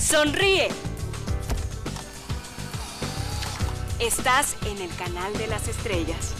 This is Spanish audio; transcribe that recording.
Sonríe. Estás en el canal de las estrellas.